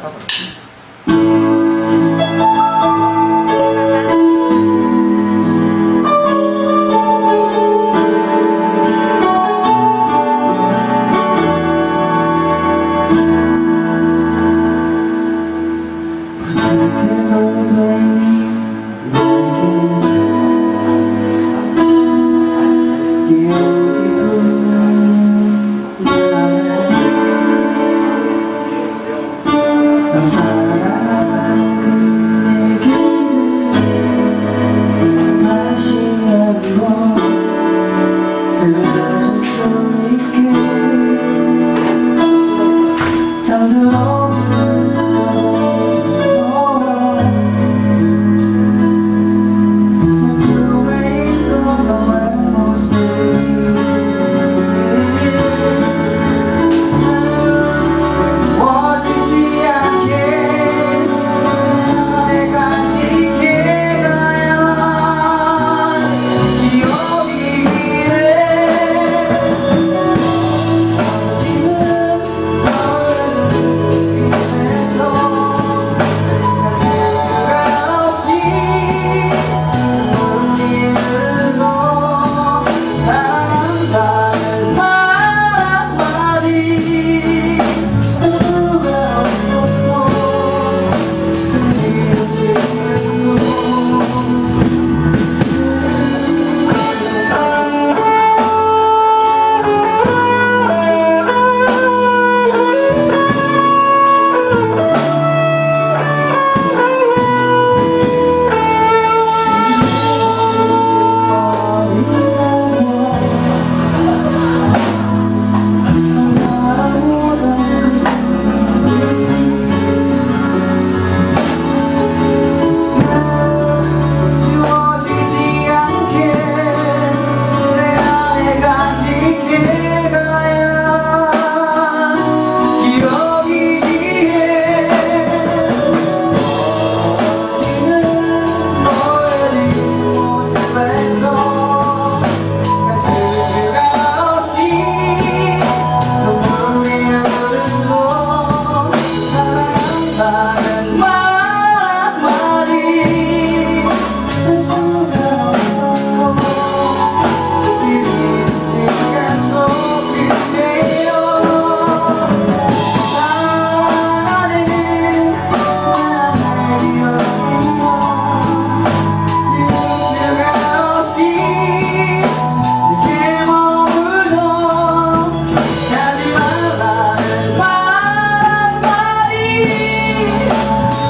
多分。I know.